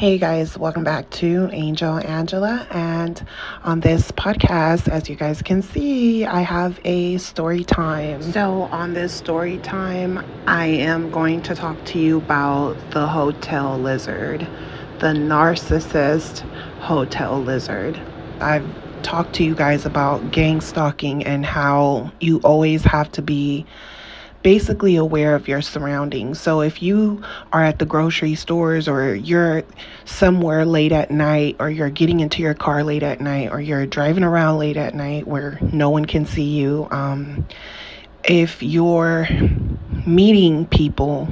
Hey guys, welcome back to Angel Angela. And on this podcast, as you guys can see, I have a story time. So, on this story time, I am going to talk to you about the hotel lizard, the narcissist hotel lizard. I've talked to you guys about gang stalking and how you always have to be basically aware of your surroundings. So if you are at the grocery stores or you're somewhere late at night or you're getting into your car late at night or you're driving around late at night where no one can see you, um, if you're meeting people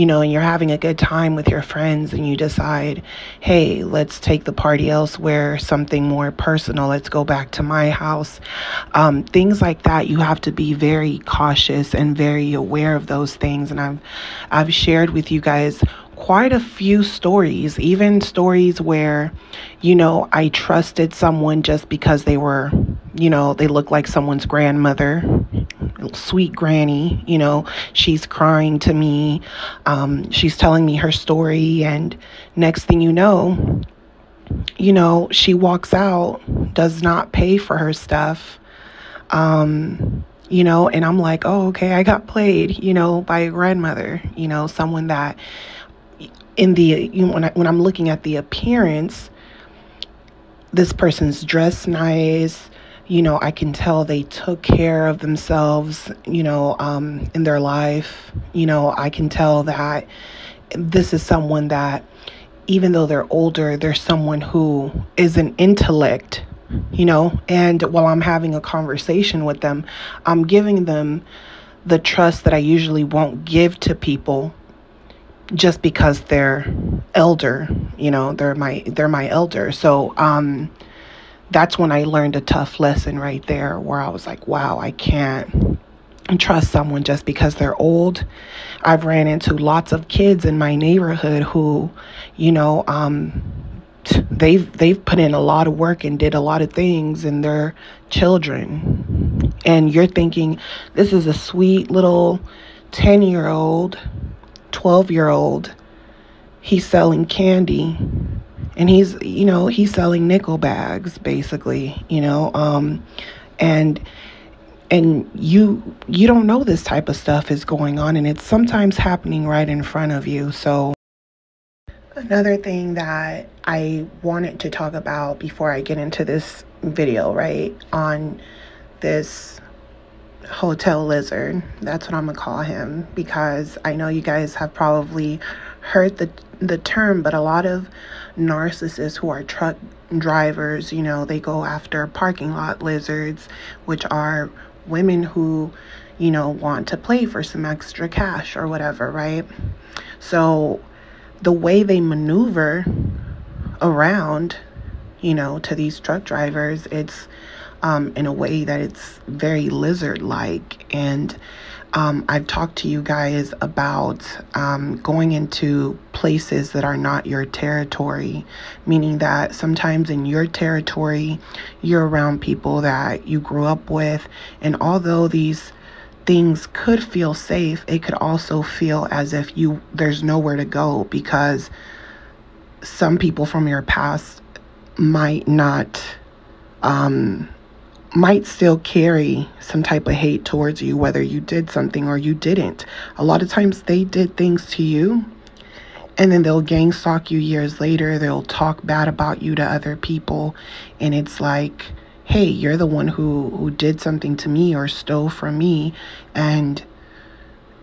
you know, and you're having a good time with your friends and you decide, hey, let's take the party elsewhere, something more personal, let's go back to my house. Um, things like that, you have to be very cautious and very aware of those things. And I've, I've shared with you guys quite a few stories, even stories where, you know, I trusted someone just because they were, you know, they look like someone's grandmother sweet granny. You know, she's crying to me. Um, she's telling me her story. And next thing you know, you know, she walks out, does not pay for her stuff. Um, you know, and I'm like, oh, okay, I got played, you know, by a grandmother, you know, someone that in the, you know, when, I, when I'm looking at the appearance, this person's dressed nice, you know, I can tell they took care of themselves, you know, um, in their life. You know, I can tell that this is someone that, even though they're older, they're someone who is an intellect, you know, and while I'm having a conversation with them, I'm giving them the trust that I usually won't give to people just because they're elder, you know, they're my they're my elder. So, um that's when I learned a tough lesson right there where I was like, wow, I can't trust someone just because they're old. I've ran into lots of kids in my neighborhood who, you know, um, they've they've put in a lot of work and did a lot of things and they're children. And you're thinking this is a sweet little 10-year-old, 12-year-old. He's selling candy and he's you know he's selling nickel bags basically you know um and and you you don't know this type of stuff is going on and it's sometimes happening right in front of you so another thing that i wanted to talk about before i get into this video right on this hotel lizard that's what i'm gonna call him because i know you guys have probably heard the the term but a lot of narcissists who are truck drivers, you know, they go after parking lot lizards, which are women who, you know, want to play for some extra cash or whatever, right? So the way they maneuver around, you know, to these truck drivers, it's um, in a way that it's very lizard like. And um, I've talked to you guys about um, going into places that are not your territory, meaning that sometimes in your territory, you're around people that you grew up with, and although these things could feel safe, it could also feel as if you there's nowhere to go because some people from your past might not um, might still carry some type of hate towards you, whether you did something or you didn't. A lot of times they did things to you, and then they'll gang stalk you years later. They'll talk bad about you to other people, and it's like, hey, you're the one who who did something to me or stole from me, and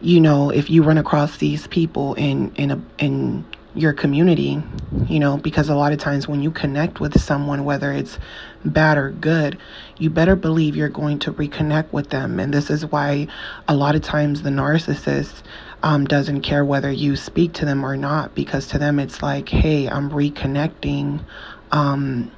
you know, if you run across these people in in a in your community, you know, because a lot of times when you connect with someone, whether it's bad or good, you better believe you're going to reconnect with them. And this is why a lot of times the narcissist um, doesn't care whether you speak to them or not, because to them it's like, hey, I'm reconnecting. Um,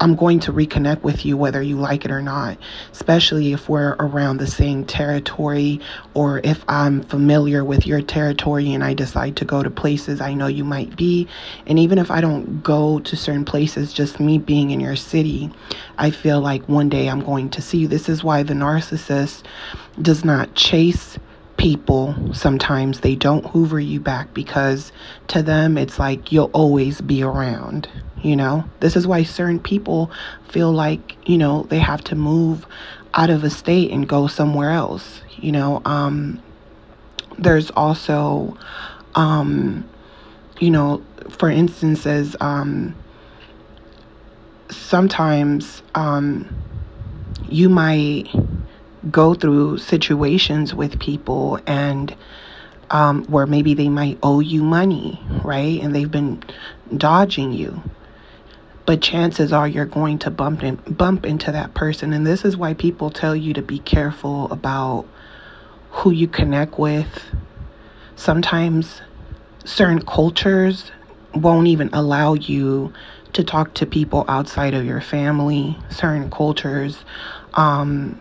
I'm going to reconnect with you whether you like it or not, especially if we're around the same territory or if I'm familiar with your territory and I decide to go to places I know you might be. And even if I don't go to certain places, just me being in your city, I feel like one day I'm going to see you. This is why the narcissist does not chase people sometimes they don't hoover you back because to them it's like you'll always be around you know this is why certain people feel like you know they have to move out of a state and go somewhere else you know um there's also um you know for instances um sometimes um you might go through situations with people and um, where maybe they might owe you money, right? And they've been dodging you. But chances are you're going to bump in, bump into that person. And this is why people tell you to be careful about who you connect with. Sometimes certain cultures won't even allow you to talk to people outside of your family. Certain cultures um,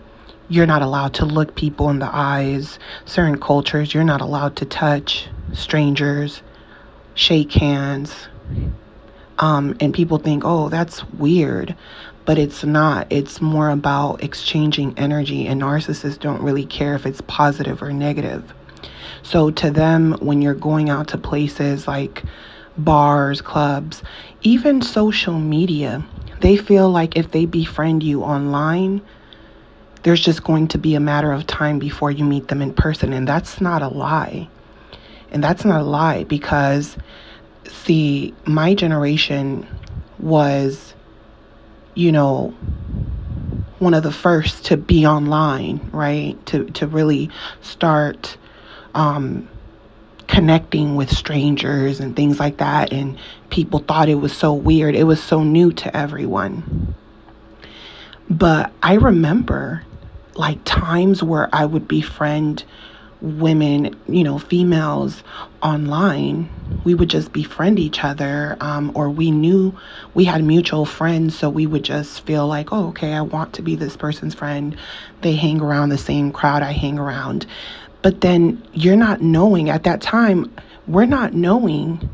you're not allowed to look people in the eyes. Certain cultures, you're not allowed to touch strangers, shake hands. Um, and people think, oh, that's weird. But it's not. It's more about exchanging energy, and narcissists don't really care if it's positive or negative. So, to them, when you're going out to places like bars, clubs, even social media, they feel like if they befriend you online, there's just going to be a matter of time before you meet them in person. And that's not a lie. And that's not a lie because, see, my generation was, you know, one of the first to be online, right? To, to really start um, connecting with strangers and things like that. And people thought it was so weird. It was so new to everyone. But I remember like times where I would befriend women, you know, females online. We would just befriend each other, um, or we knew we had mutual friends, so we would just feel like, oh, okay, I want to be this person's friend. They hang around the same crowd I hang around. But then you're not knowing at that time, we're not knowing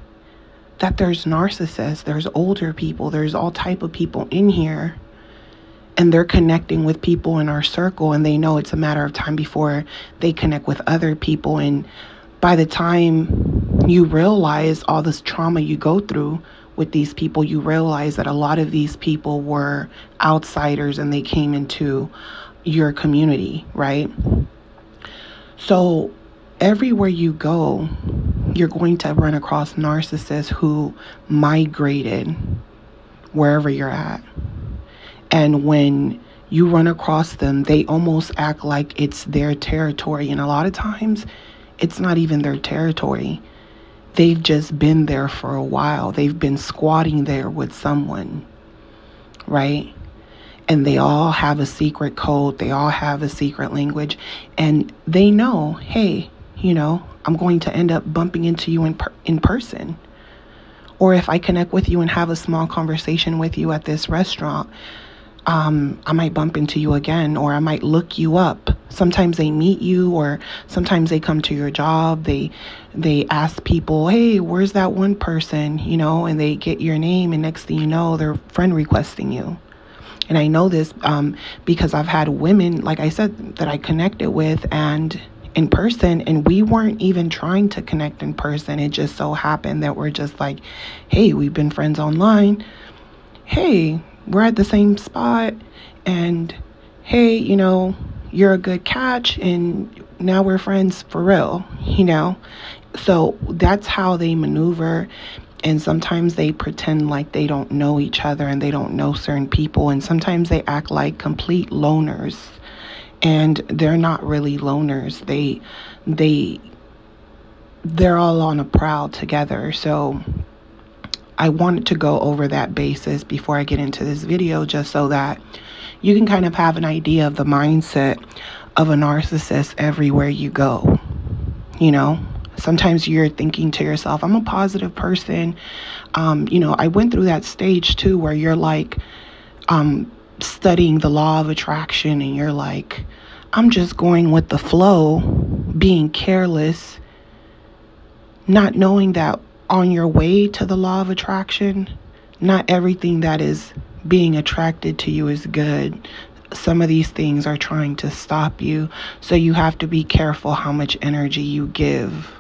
that there's narcissists, there's older people, there's all type of people in here and they're connecting with people in our circle and they know it's a matter of time before they connect with other people. And by the time you realize all this trauma you go through with these people you realize that a lot of these people were outsiders and they came into your community right? So everywhere you go you're going to run across narcissists who migrated wherever you're at and when you run across them, they almost act like it's their territory. And a lot of times, it's not even their territory. They've just been there for a while. They've been squatting there with someone, right? And they all have a secret code, they all have a secret language, and they know, hey, you know, I'm going to end up bumping into you in, per- in person. Or if I connect with you and have a small conversation with you at this restaurant, um, I might bump into you again, or I might look you up. Sometimes they meet you, or sometimes they come to your job. They they ask people, "Hey, where's that one person?" You know, and they get your name, and next thing you know, they're friend requesting you. And I know this um, because I've had women, like I said, that I connected with, and in person and we weren't even trying to connect in person it just so happened that we're just like hey we've been friends online hey we're at the same spot and hey, you know, you're a good catch and now we're friends for real, you know? So that's how they maneuver. And sometimes they pretend like they don't know each other and they don't know certain people. And sometimes they act like complete loners. And they're not really loners. They, they, they're all on a prowl together. So I wanted to go over that basis before I get into this video just so that you can kind of have an idea of the mindset of a narcissist everywhere you go. You know, sometimes you're thinking to yourself, I'm a positive person. Um, you know, I went through that stage too where you're like um, studying the law of attraction and you're like, I'm just going with the flow, being careless, not knowing that on your way to the law of attraction, not everything that is being attracted to you is good. some of these things are trying to stop you. So you have to be careful how much energy you give.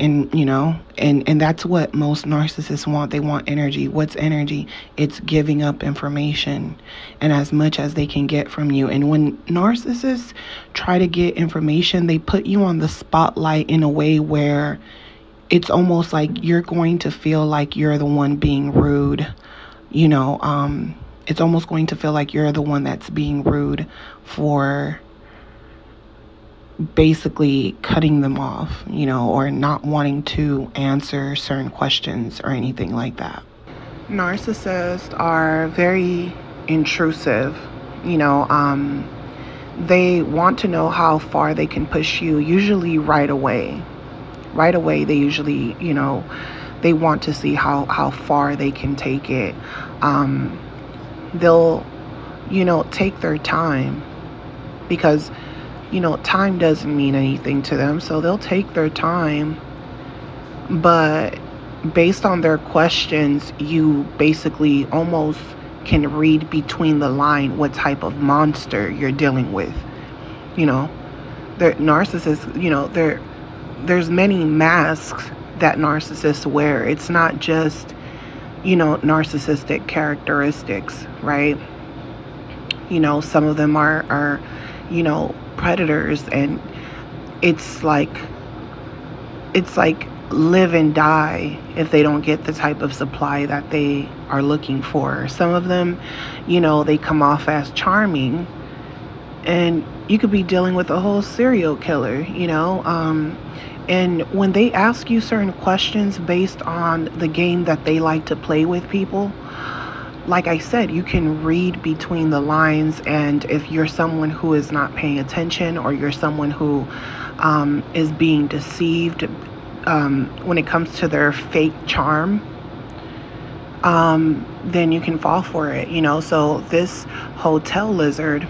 And you know, and and that's what most narcissists want. They want energy. What's energy? It's giving up information and as much as they can get from you. And when narcissists try to get information, they put you on the spotlight in a way where it's almost like you're going to feel like you're the one being rude. You know, um it's almost going to feel like you're the one that's being rude for basically cutting them off, you know, or not wanting to answer certain questions or anything like that. Narcissists are very intrusive, you know, um, they want to know how far they can push you, usually right away. Right away, they usually, you know, they want to see how, how far they can take it. Um, they'll, you know, take their time because, you know, time doesn't mean anything to them. So they'll take their time. But based on their questions, you basically almost can read between the line what type of monster you're dealing with. You know, they're narcissists, you know, there there's many masks that narcissists wear. It's not just you know, narcissistic characteristics, right? You know, some of them are, are you know, predators and it's like it's like live and die if they don't get the type of supply that they are looking for. Some of them, you know, they come off as charming and you could be dealing with a whole serial killer, you know. Um, and when they ask you certain questions based on the game that they like to play with people, like I said, you can read between the lines. And if you're someone who is not paying attention or you're someone who um, is being deceived um, when it comes to their fake charm, um, then you can fall for it, you know. So, this hotel lizard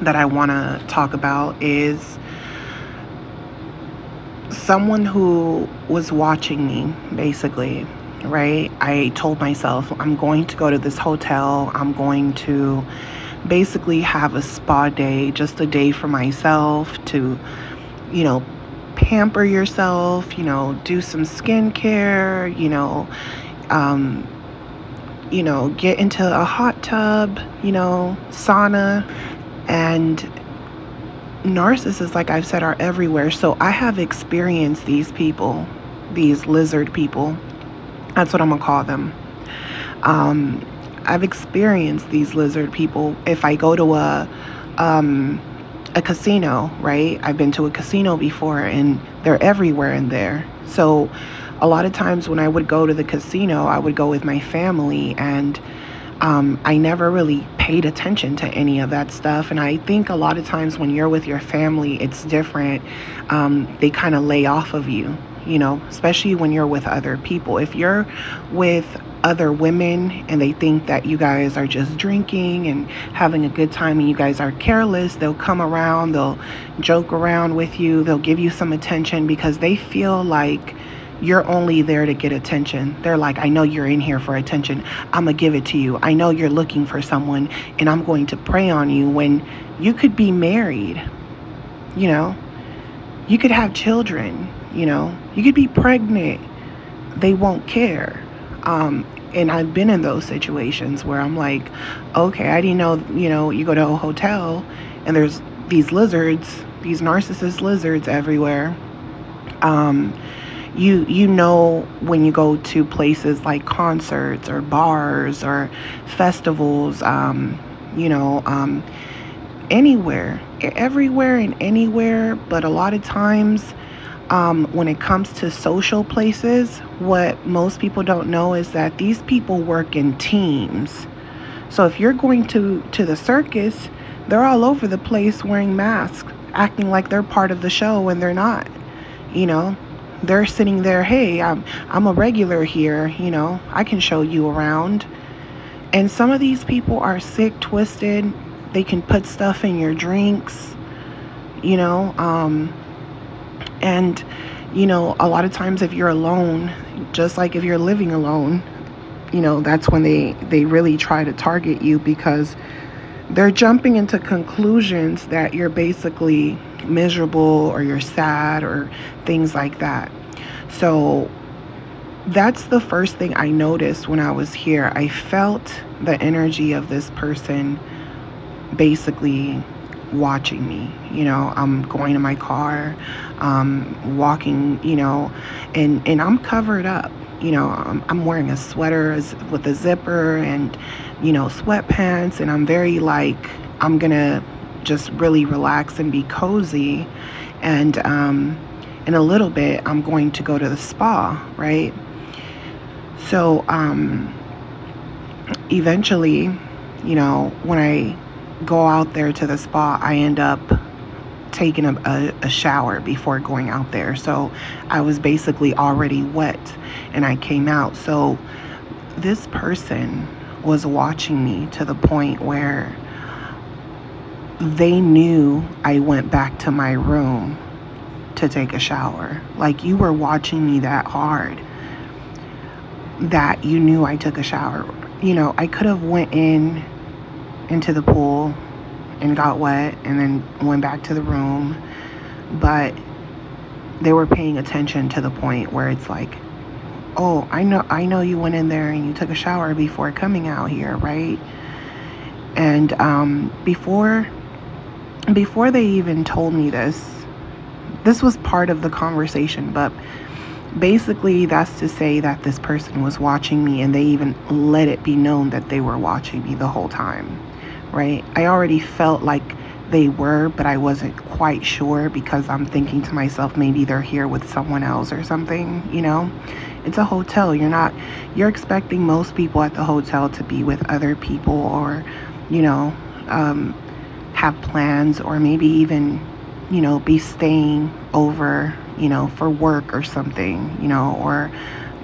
that I want to talk about is someone who was watching me, basically, right? I told myself, I'm going to go to this hotel. I'm going to basically have a spa day, just a day for myself to, you know, pamper yourself, you know, do some skincare, you know, um, you know, get into a hot tub, you know, sauna, and narcissists, like I've said, are everywhere. So I have experienced these people, these lizard people. That's what I'm going to call them. Um, I've experienced these lizard people. If I go to a, um, a casino, right? I've been to a casino before and they're everywhere in there. So a lot of times when I would go to the casino, I would go with my family and um, I never really paid attention to any of that stuff. And I think a lot of times when you're with your family, it's different. Um, they kind of lay off of you, you know, especially when you're with other people. If you're with other women and they think that you guys are just drinking and having a good time and you guys are careless, they'll come around, they'll joke around with you, they'll give you some attention because they feel like you're only there to get attention. They're like, I know you're in here for attention. I'm going to give it to you. I know you're looking for someone and I'm going to prey on you when you could be married. You know, you could have children, you know, you could be pregnant. They won't care. Um, and I've been in those situations where I'm like, okay, I didn't know, you know, you go to a hotel and there's these lizards, these narcissist lizards everywhere. Um, you you know when you go to places like concerts or bars or festivals um, you know um, anywhere everywhere and anywhere but a lot of times um, when it comes to social places what most people don't know is that these people work in teams. So if you're going to to the circus they're all over the place wearing masks acting like they're part of the show when they're not you know they're sitting there, hey, I'm I'm a regular here, you know, I can show you around. And some of these people are sick, twisted. They can put stuff in your drinks, you know, um, and you know, a lot of times if you're alone, just like if you're living alone, you know, that's when they they really try to target you because they're jumping into conclusions that you're basically miserable or you're sad or things like that. So that's the first thing I noticed when I was here. I felt the energy of this person basically watching me. You know, I'm going to my car, um, walking, you know, and, and I'm covered up. You know, I'm, I'm wearing a sweater with a zipper and, you know, sweatpants, and I'm very like, I'm gonna just really relax and be cozy. And um, in a little bit, I'm going to go to the spa, right? So, um, eventually, you know, when I go out there to the spa, I end up taking a, a, a, shower before going out there. So I was basically already wet and I came out. So this person was watching me to the point where they knew I went back to my room to take a shower. Like you were watching me that hard that you knew I took a shower. You know, I could have went in into the pool and got wet and then went back to the room. But they were paying attention to the point where it's like, "Oh, I know I know you went in there and you took a shower before coming out here, right?" And um, before before they even told me this, this was part of the conversation, but basically that's to say that this person was watching me and they even let it be known that they were watching me the whole time right? I already felt like they were, but I wasn't quite sure because I'm thinking to myself, maybe they're here with someone else or something, you know? It's a hotel. You're not, you're expecting most people at the hotel to be with other people or, you know, um, have plans or maybe even, you know, be staying over, you know, for work or something, you know, or,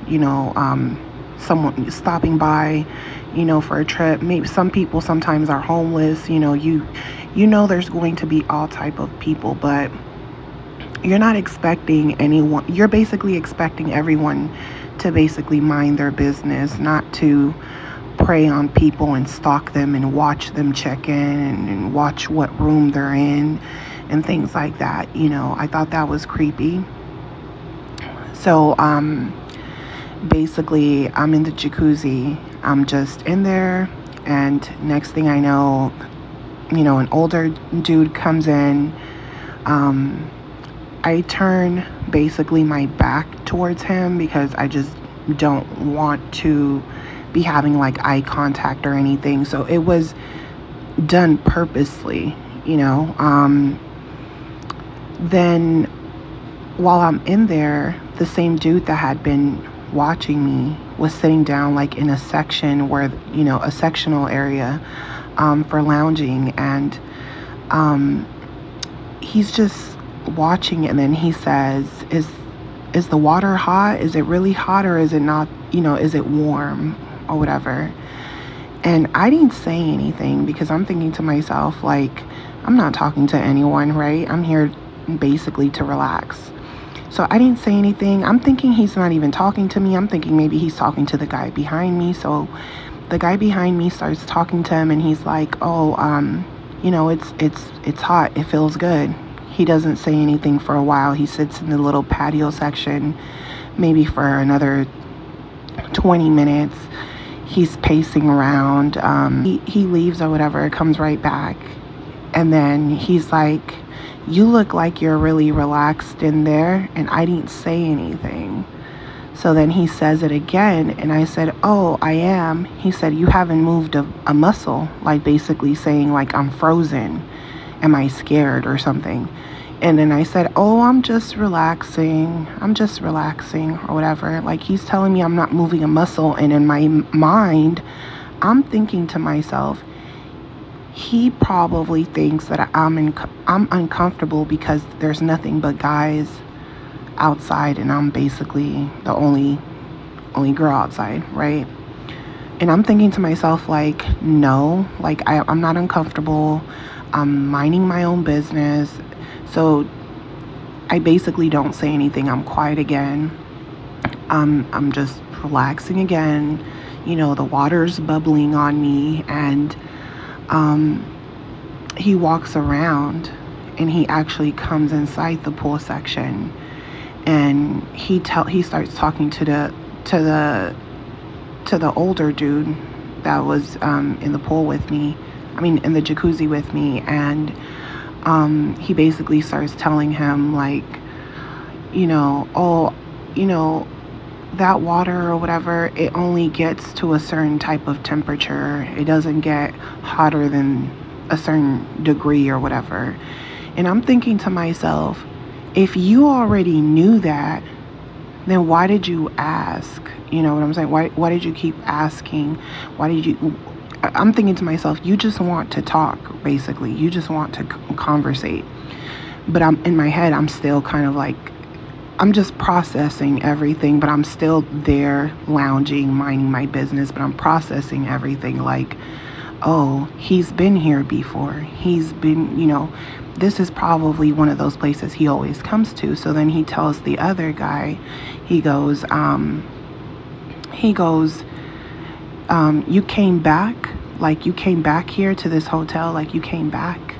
you know, um, someone stopping by you know for a trip. Maybe some people sometimes are homeless you know you you know there's going to be all type of people but you're not expecting anyone you're basically expecting everyone to basically mind their business not to prey on people and stalk them and watch them check in and, and watch what room they're in and things like that you know i thought that was creepy so um basically I'm in the jacuzzi. I'm just in there and next thing I know, you know, an older dude comes in. Um, I turn basically my back towards him because I just don't want to be having like eye contact or anything. So it was done purposely, you know. Um, then while I'm in there, the same dude that had been watching me was sitting down like in a section where you know a sectional area um, for lounging and um, he's just watching and then he says is is the water hot is it really hot or is it not you know is it warm or whatever and i didn't say anything because i'm thinking to myself like i'm not talking to anyone right i'm here basically to relax so I didn't say anything. I'm thinking he's not even talking to me. I'm thinking maybe he's talking to the guy behind me. So the guy behind me starts talking to him and he's like, "Oh, um, you know, it's it's it's hot. It feels good." He doesn't say anything for a while. He sits in the little patio section maybe for another 20 minutes. He's pacing around. Um, he, he leaves or whatever, comes right back. And then he's like, you look like you're really relaxed in there. And I didn't say anything. So then he says it again. And I said, Oh, I am. He said, You haven't moved a, a muscle. Like basically saying, like, I'm frozen. Am I scared or something? And then I said, Oh, I'm just relaxing. I'm just relaxing or whatever. Like he's telling me I'm not moving a muscle. And in my mind, I'm thinking to myself, he probably thinks that I'm in, I'm uncomfortable because there's nothing but guys outside and I'm basically the only only girl outside, right? And I'm thinking to myself like, no, like I, I'm not uncomfortable. I'm minding my own business. So I basically don't say anything. I'm quiet again. Um, I'm just relaxing again. You know, the water's bubbling on me and um, he walks around and he actually comes inside the pool section and he tell he starts talking to the to the to the older dude that was um, in the pool with me i mean in the jacuzzi with me and um, he basically starts telling him like you know oh you know that water or whatever it only gets to a certain type of temperature it doesn't get hotter than a certain degree or whatever and i'm thinking to myself if you already knew that, then why did you ask? You know what I'm saying? Why why did you keep asking? Why did you I'm thinking to myself, you just want to talk basically. You just want to conversate. But I'm in my head, I'm still kind of like I'm just processing everything, but I'm still there lounging, minding my business, but I'm processing everything like oh, he's been here before. He's been, you know, this is probably one of those places he always comes to. So then he tells the other guy, he goes, um, he goes, um, you came back, like you came back here to this hotel, like you came back,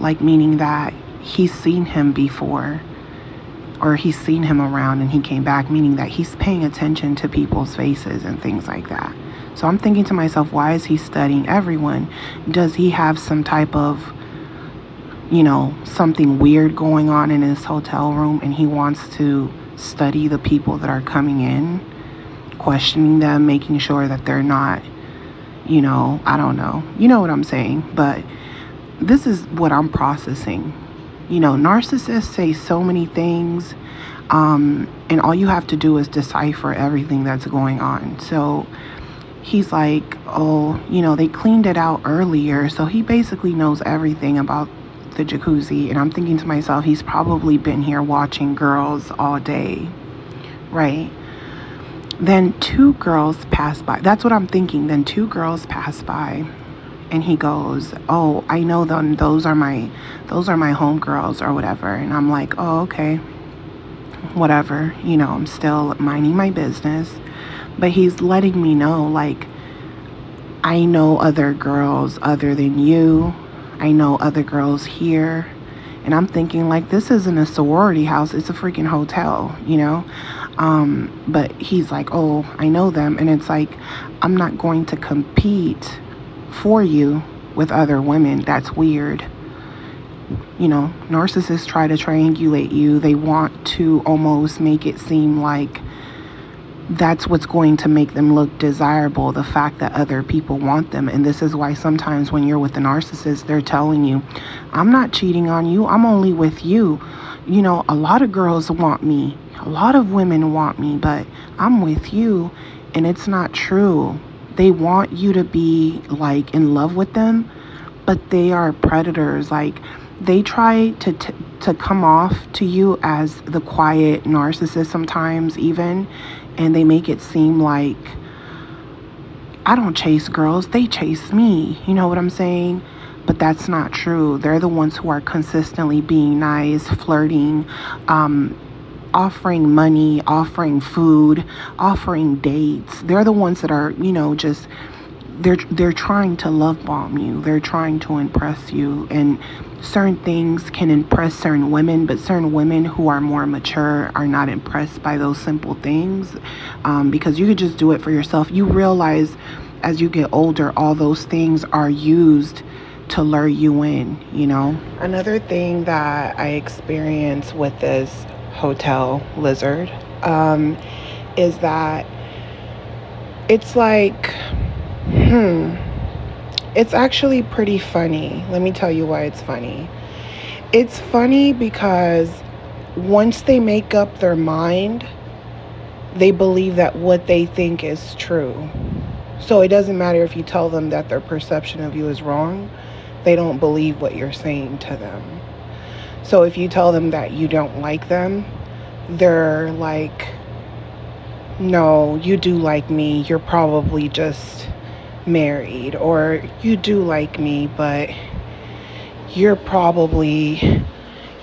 like meaning that he's seen him before or he's seen him around and he came back, meaning that he's paying attention to people's faces and things like that. So I'm thinking to myself, why is he studying everyone? Does he have some type of, you know, something weird going on in his hotel room and he wants to study the people that are coming in, questioning them, making sure that they're not, you know, I don't know. You know what I'm saying? But this is what I'm processing. You know, narcissists say so many things. Um, and all you have to do is decipher everything that's going on. So, he's like, oh, you know, they cleaned it out earlier. So he basically knows everything about the jacuzzi. And I'm thinking to myself, he's probably been here watching girls all day, right? Then two girls pass by. That's what I'm thinking. Then two girls pass by. And he goes, "Oh, I know them. Those are my, those are my homegirls or whatever." And I'm like, "Oh, okay, whatever." You know, I'm still minding my business but he's letting me know like I know other girls other than you. I know other girls here. And I'm thinking like this isn't a sorority house, it's a freaking hotel, you know? Um, but he's like, "Oh, I know them." And it's like I'm not going to compete for you with other women. That's weird. You know, narcissists try to triangulate you. They want to almost make it seem like that's what's going to make them look desirable the fact that other people want them and this is why sometimes when you're with a narcissist they're telling you i'm not cheating on you i'm only with you you know a lot of girls want me a lot of women want me but i'm with you and it's not true they want you to be like in love with them but they are predators like they try to t- to come off to you as the quiet narcissist sometimes even and they make it seem like I don't chase girls, they chase me. You know what I'm saying? But that's not true. They're the ones who are consistently being nice, flirting, um, offering money, offering food, offering dates. They're the ones that are, you know, just they're they're trying to love bomb you. They're trying to impress you and certain things can impress certain women, but certain women who are more mature are not impressed by those simple things um, because you could just do it for yourself. You realize as you get older, all those things are used to lure you in, you know. Another thing that I experience with this hotel lizard um, is that it's like, hmm it's actually pretty funny. Let me tell you why it's funny. It's funny because once they make up their mind, they believe that what they think is true. So it doesn't matter if you tell them that their perception of you is wrong, they don't believe what you're saying to them. So if you tell them that you don't like them, they're like, no, you do like me. You're probably just married or you do like me but you're probably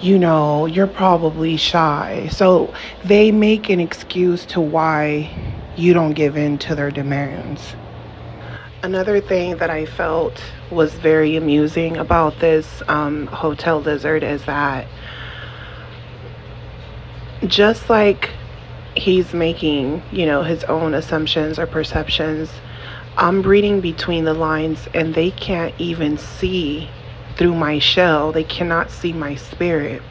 you know you're probably shy so they make an excuse to why you don't give in to their demands Another thing that I felt was very amusing about this um, hotel lizard is that just like he's making, you know, his own assumptions or perceptions, I'm reading between the lines and they can't even see through my shell. They cannot see my spirit.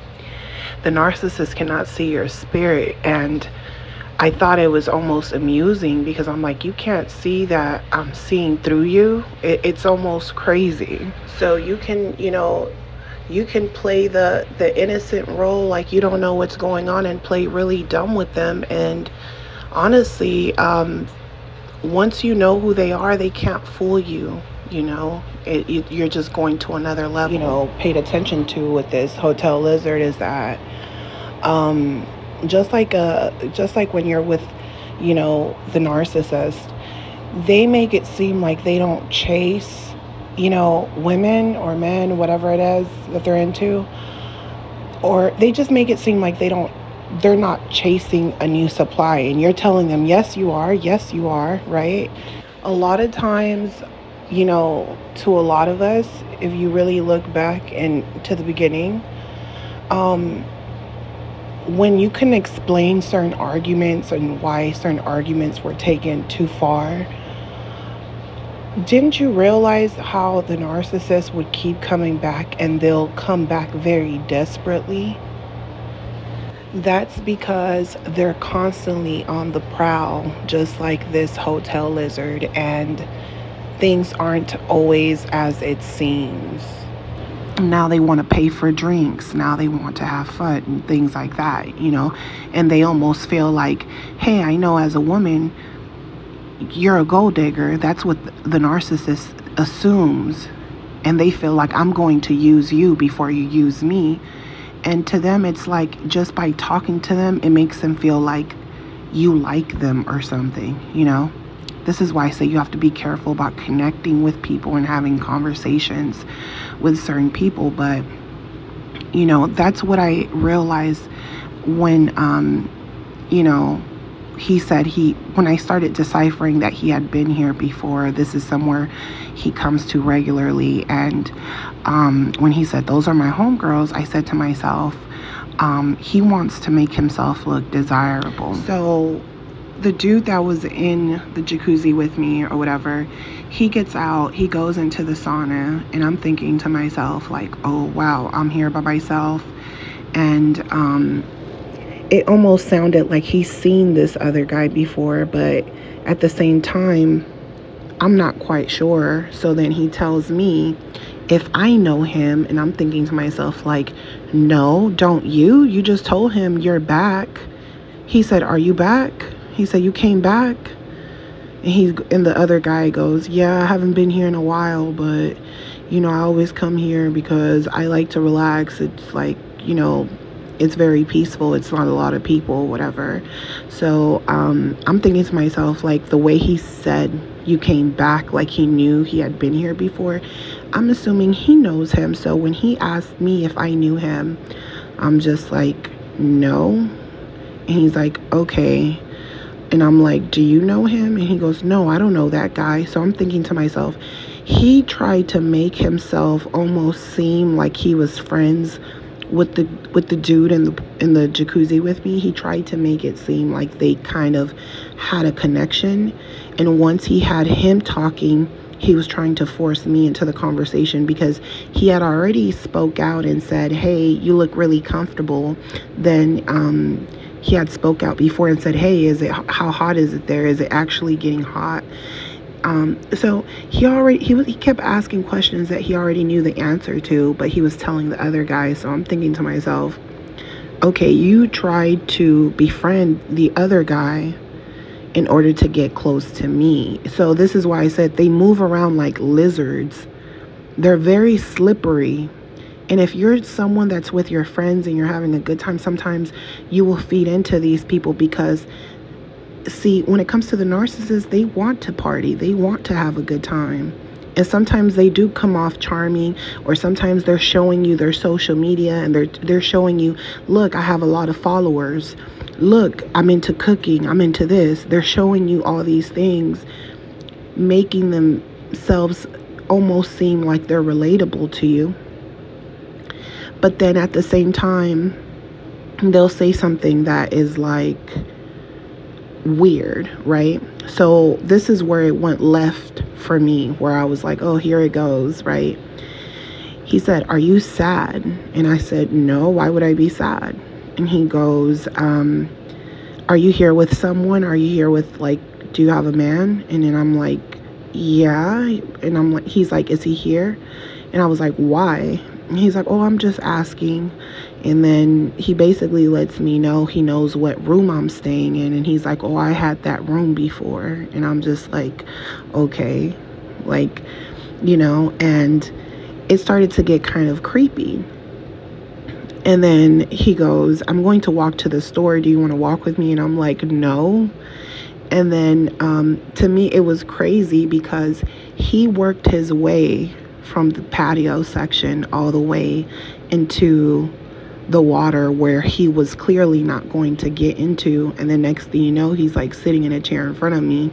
The narcissist cannot see your spirit. And I thought it was almost amusing because I'm like, you can't see that I'm seeing through you. It, it's almost crazy. So you can, you know, you can play the the innocent role like you don't know what's going on and play really dumb with them. And honestly, um, once you know who they are, they can't fool you. You know, it, it, you're just going to another level. You know, paid attention to with this hotel lizard is that. Um, just like a just like when you're with you know the narcissist they make it seem like they don't chase you know women or men whatever it is that they're into or they just make it seem like they don't they're not chasing a new supply. And you're telling them yes you are. Yes you are right? A lot of times you know to a lot of us if you really look back and to the beginning um when you can explain certain arguments and why certain arguments were taken too far, didn't you realize how the narcissist would keep coming back and they'll come back very desperately? That's because they're constantly on the prowl, just like this hotel lizard, and things aren't always as it seems now they want to pay for drinks. Now they want to have fun and things like that you know? And they almost feel like hey i know as a woman you're a gold digger. That's what the narcissist assumes. And they feel like i'm going to use you before you use me. And to them it's like just by talking to them it makes them feel like you like them or something you know this is why I say you have to be careful about connecting with people and having conversations with certain people. But, you know, that's what I realized when, um, you know, he said he, when I started deciphering that he had been here before, this is somewhere he comes to regularly. And um, when he said, Those are my homegirls, I said to myself, um, he wants to make himself look desirable. So the dude that was in the jacuzzi with me or whatever, he gets out, he goes into the sauna, and I'm thinking to myself, like, oh wow, I'm here by myself. And um, it almost sounded like he's seen this other guy before, but at the same time, I'm not quite sure. So then he tells me if I know him, and I'm thinking to myself, like, no, don't you? You just told him you're back. He said, Are you back? He said, You came back? And he's and the other guy goes, Yeah, I haven't been here in a while, but you know, I always come here because I like to relax. It's like, you know, it's very peaceful. It's not a lot of people, whatever. So um, I'm thinking to myself, like the way he said you came back, like he knew he had been here before. I'm assuming he knows him. So when he asked me if I knew him, I'm just like, no. And he's like, okay. And I'm like, Do you know him? And he goes, No, I don't know that guy. So I'm thinking to myself, he tried to make himself almost seem like he was friends with the with the dude in the in the jacuzzi with me he tried to make it seem like they kind of had a connection and once he had him talking he was trying to force me into the conversation because he had already spoke out and said hey you look really comfortable then um he had spoke out before and said, "Hey, is it how hot is it there? Is it actually getting hot?" Um, so he already he was he kept asking questions that he already knew the answer to, but he was telling the other guy. So I'm thinking to myself, okay, you tried to befriend the other guy in order to get close to me. So this is why I said they move around like lizards. They're very slippery and if you're someone that's with your friends and you're having a good time, sometimes you will feed into these people because, see, when it comes to the narcissists, they want to party, they want to have a good time. And sometimes they do come off charming, or sometimes they're showing you their social media and they're they're showing you, look, I have a lot of followers. Look, I'm into cooking, I'm into this. They're showing you all these things, making themselves almost seem like they're relatable to you. But then at the same time, they'll say something that is like weird, right? So this is where it went left for me, where I was like, oh, here it goes, right? He said, Are you sad? And I said, No, why would I be sad? And he goes, um, Are you here with someone? Are you here with, like, do you have a man? And then I'm like, Yeah. And I'm like, He's like, Is he here? And I was like, Why? He's like, Oh, I'm just asking. And then he basically lets me know he knows what room I'm staying in. And he's like, Oh, I had that room before. And I'm just like, Okay. Like, you know, and it started to get kind of creepy. And then he goes, I'm going to walk to the store. Do you want to walk with me? And I'm like, no. And then um, to me, it was crazy because he worked his way from the patio section all the way into the water where he was clearly not going to get into. And the next thing you know, he's like sitting in a chair in front of me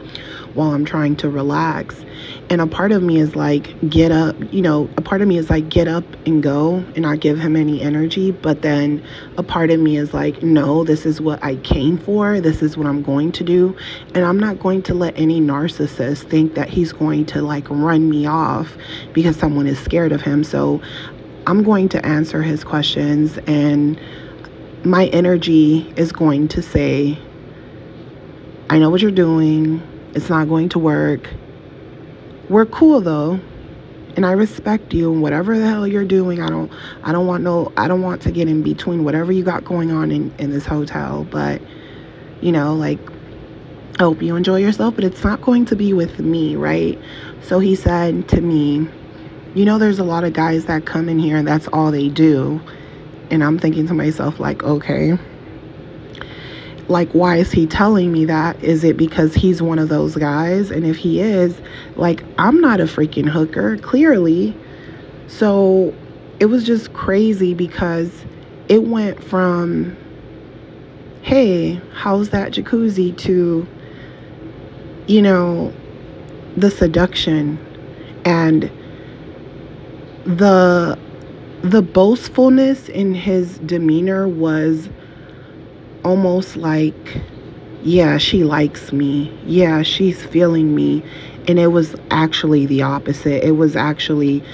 while I'm trying to relax. And a part of me is like, get up, you know, a part of me is like, get up and go and not give him any energy. But then a part of me is like, no, this is what I came for. This is what I'm going to do. And I'm not going to let any narcissist think that he's going to like run me off because someone is scared of him. So I'm going to answer his questions and my energy is going to say, I know what you're doing. It's not going to work. We're cool though. And I respect you and whatever the hell you're doing. I don't I don't want no I don't want to get in between whatever you got going on in, in this hotel. But you know, like I hope you enjoy yourself, but it's not going to be with me, right? So he said to me, You know, there's a lot of guys that come in here and that's all they do. And I'm thinking to myself, like, okay. Like why is he telling me that? Is it because he's one of those guys? And if he is like i'm not a freaking hooker clearly. So it was just crazy because it went from hey how's that jacuzzi to you know the seduction. And the the boastfulness in his demeanor was almost like, yeah, she likes me. Yeah, she's feeling me. And it was actually the opposite. It was actually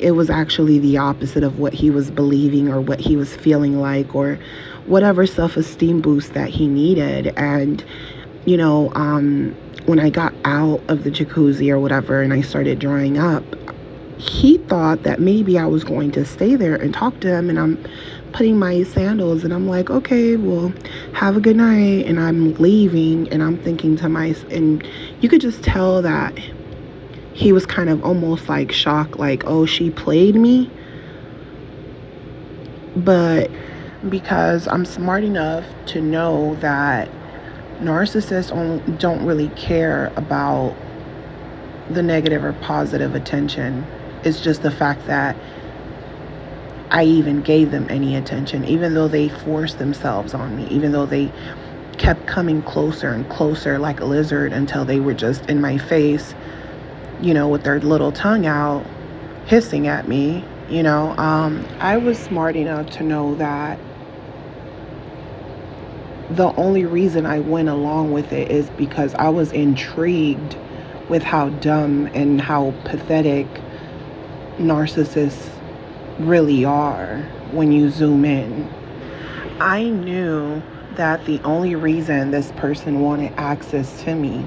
it was actually the opposite of what he was believing or what he was feeling like or whatever self-esteem boost that he needed. And you know, um when I got out of the jacuzzi or whatever and I started drying up, he thought that maybe I was going to stay there and talk to him and I'm putting my sandals and I'm like, okay, well, have a good night. And I'm leaving and I'm thinking to myself, and you could just tell that he was kind of almost like shocked, like, oh, she played me. But because I'm smart enough to know that narcissists don't really care about the negative or positive attention. It's just the fact that I even gave them any attention, even though they forced themselves on me, even though they kept coming closer and closer like a lizard until they were just in my face, you know, with their little tongue out, hissing at me, you know. Um, I was smart enough to know that the only reason I went along with it is because I was intrigued with how dumb and how pathetic narcissists really are when you zoom in. I knew that the only reason this person wanted access to me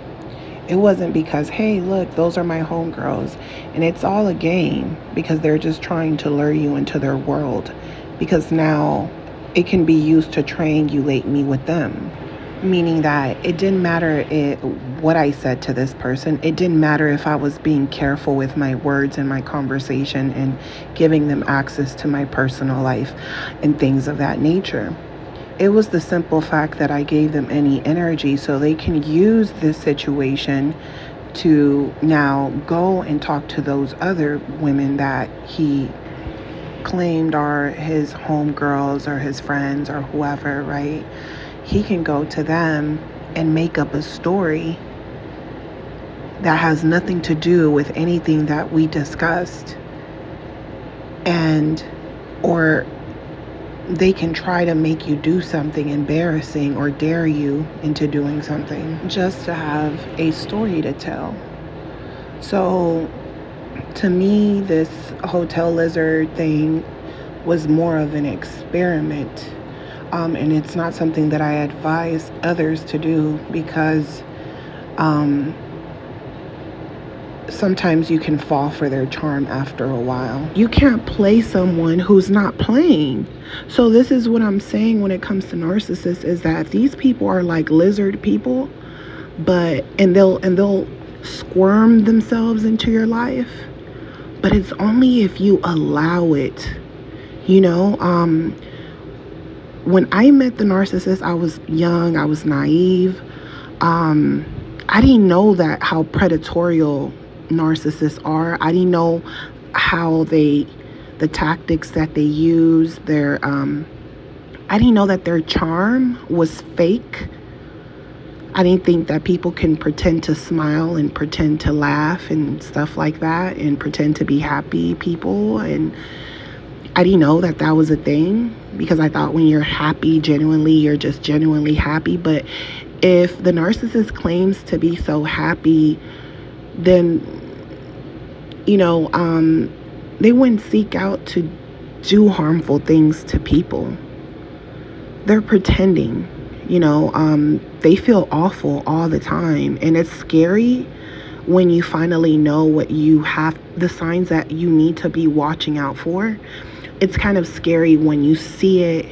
it wasn't because hey look those are my homegirls and it's all a game because they're just trying to lure you into their world because now it can be used to triangulate me with them meaning that it didn't matter it, what I said to this person. It didn't matter if I was being careful with my words and my conversation and giving them access to my personal life and things of that nature. It was the simple fact that I gave them any energy so they can use this situation to now go and talk to those other women that he claimed are his homegirls or his friends or whoever, right? He can go to them and make up a story that has nothing to do with anything that we discussed. And, or they can try to make you do something embarrassing or dare you into doing something just to have a story to tell. So, to me, this hotel lizard thing was more of an experiment. Um, and it's not something that I advise others to do because um, sometimes you can fall for their charm after a while. You can't play someone who's not playing. So this is what I'm saying when it comes to narcissists is that these people are like lizard people, but and they'll and they'll squirm themselves into your life. But it's only if you allow it. You know, um when I met the narcissist, I was young, I was naive. Um I didn't know that how predatorial narcissists are. I didn't know how they, the tactics that they use, their, um, I didn't know that their charm was fake. I didn't think that people can pretend to smile and pretend to laugh and stuff like that and pretend to be happy people. And I didn't know that that was a thing because I thought when you're happy, genuinely, you're just genuinely happy. But if the narcissist claims to be so happy, then you know, um, they wouldn't seek out to do harmful things to people. They're pretending, you know, um, they feel awful all the time. And it's scary when you finally know what you have, the signs that you need to be watching out for. It's kind of scary when you see it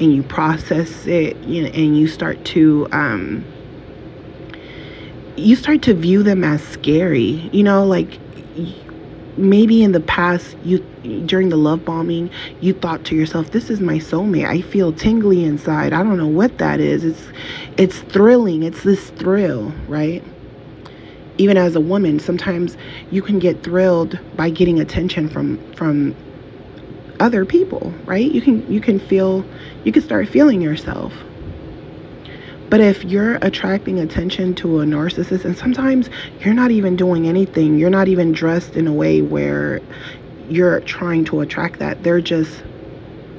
and you process it you know, and you start to, um, you start to view them as scary, you know, like maybe in the past you during the love bombing you thought to yourself this is my soulmate. I feel tingly inside. I don't know what that is. It's it's thrilling. It's this thrill right? Even as a woman sometimes you can get thrilled by getting attention from from other people right? You can you can feel you can start feeling yourself. But if you're attracting attention to a narcissist, and sometimes you're not even doing anything, you're not even dressed in a way where you're trying to attract that, they're just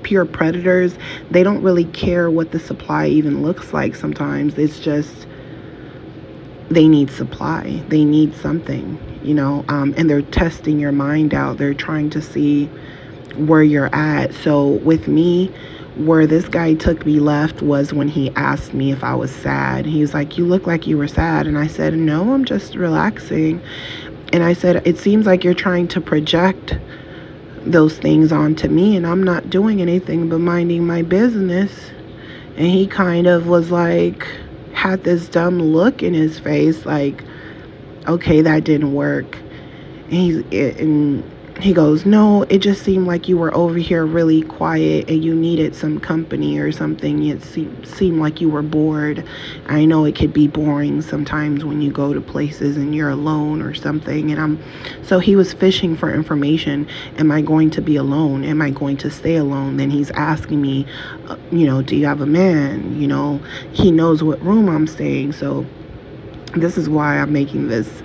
pure predators. They don't really care what the supply even looks like sometimes. It's just they need supply, they need something, you know, um, and they're testing your mind out, they're trying to see where you're at. So with me, where this guy took me left was when he asked me if I was sad. He was like, You look like you were sad. And I said, No, I'm just relaxing. And I said, It seems like you're trying to project those things onto me, and I'm not doing anything but minding my business. And he kind of was like, had this dumb look in his face, like, Okay, that didn't work. And he's, and he goes, No, it just seemed like you were over here really quiet and you needed some company or something. It seemed, like you were bored. I know it could be boring sometimes when you go to places and you're alone or something. And I'm so he was fishing for information. Am I going to be alone? Am I going to stay alone? Then he's asking me, uh, You know, do you have a man? You know, he knows what room I'm staying. So this is why I'm making this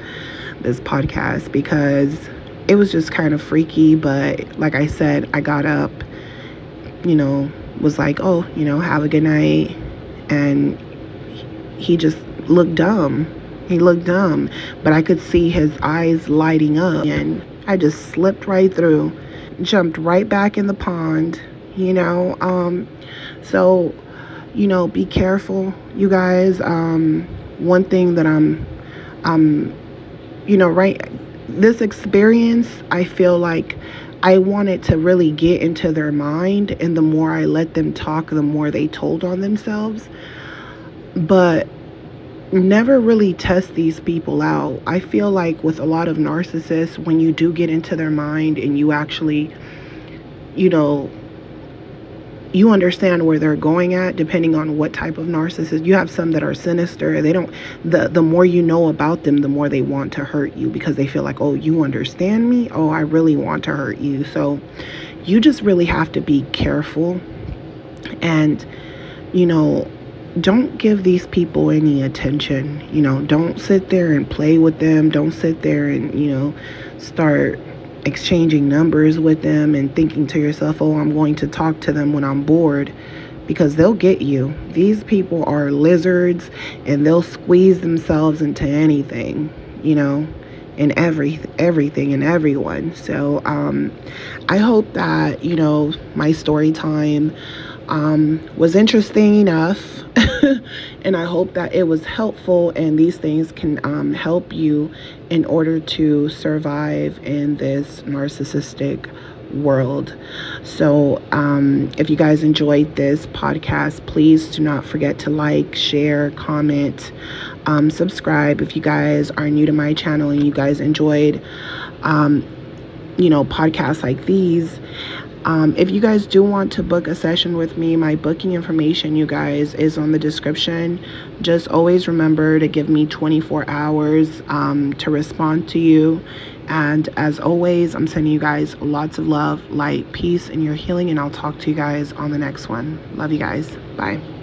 this podcast because it was just kind of freaky, but like I said, I got up, you know, was like, oh, you know, have a good night. And he just looked dumb. He looked dumb, but I could see his eyes lighting up. And I just slipped right through, jumped right back in the pond, you know. Um, so, you know, be careful, you guys. Um, one thing that I'm, um, you know, right this experience, I feel like I wanted to really get into their mind, and the more I let them talk, the more they told on themselves. But never really test these people out. I feel like with a lot of narcissists, when you do get into their mind and you actually, you know, you understand where they're going at depending on what type of narcissist. You have some that are sinister. They don't the the more you know about them the more they want to hurt you because they feel like oh you understand me? Oh i really want to hurt you. So you just really have to be careful. And you know don't give these people any attention. You know, don't sit there and play with them. Don't sit there and, you know, start exchanging numbers with them and thinking to yourself, oh, I'm going to talk to them when I'm bored because they'll get you. These people are lizards and they'll squeeze themselves into anything, you know, and every everything and everyone. So um I hope that, you know, my story time um, was interesting enough. and I hope that it was helpful and these things can um, help you in order to survive in this narcissistic world. So, um, if you guys enjoyed this podcast, please do not forget to like, share, comment, um, subscribe. If you guys are new to my channel and you guys enjoyed, um, you know, podcasts like these. Um, if you guys do want to book a session with me, my booking information, you guys, is on the description. Just always remember to give me 24 hours um, to respond to you. And as always, I'm sending you guys lots of love, light, peace, and your healing. And I'll talk to you guys on the next one. Love you guys. Bye.